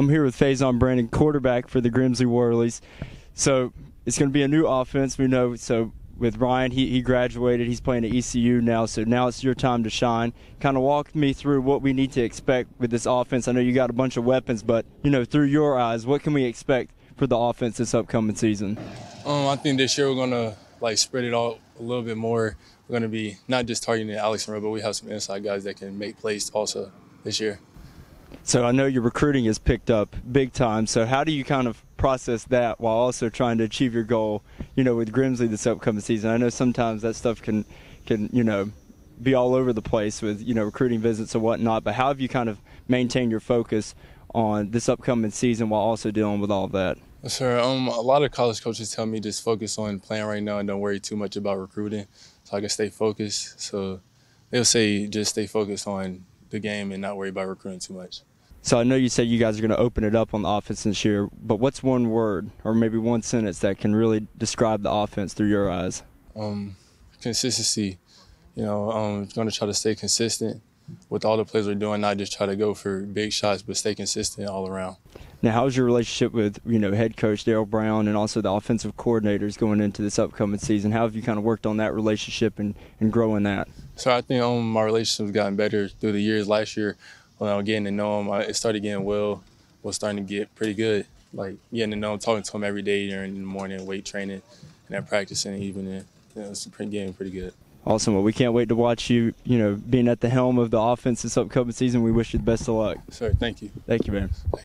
I'm here with Faizon Brandon, quarterback for the Grimsley Whirlies. So it's going to be a new offense. We know. So with Ryan, he, he graduated. He's playing at ECU now. So now it's your time to shine. Kind of walk me through what we need to expect with this offense. I know you got a bunch of weapons, but you know through your eyes, what can we expect for the offense this upcoming season? Um, I think this year we're gonna like spread it out a little bit more. We're gonna be not just targeting Alex and Monroe, but we have some inside guys that can make plays also this year. So I know your recruiting has picked up big time. So how do you kind of process that while also trying to achieve your goal, you know, with Grimsley this upcoming season? I know sometimes that stuff can can, you know, be all over the place with, you know, recruiting visits and whatnot, but how have you kind of maintained your focus on this upcoming season while also dealing with all of that? Sir, um, a lot of college coaches tell me just focus on playing right now and don't worry too much about recruiting, so I can stay focused. So they'll say just stay focused on the game and not worry about recruiting too much. So I know you said you guys are going to open it up on the offense this year, but what's one word or maybe one sentence that can really describe the offense through your eyes? Um, consistency. You know, I'm going to try to stay consistent with all the plays we're doing, not just try to go for big shots, but stay consistent all around. Now, how's your relationship with you know head coach Daryl Brown and also the offensive coordinators going into this upcoming season? How have you kind of worked on that relationship and, and growing that? So I think um, my relationship's gotten better through the years. Last year, when I was getting to know him, I, it started getting well. Was starting to get pretty good. Like getting to know him, talking to him every day during the morning, weight training, and then practicing evening. You know, it's getting pretty good. Awesome. Well, we can't wait to watch you, you know, being at the helm of the offense this upcoming season. We wish you the best of luck. Sir, thank you. Thank you, man.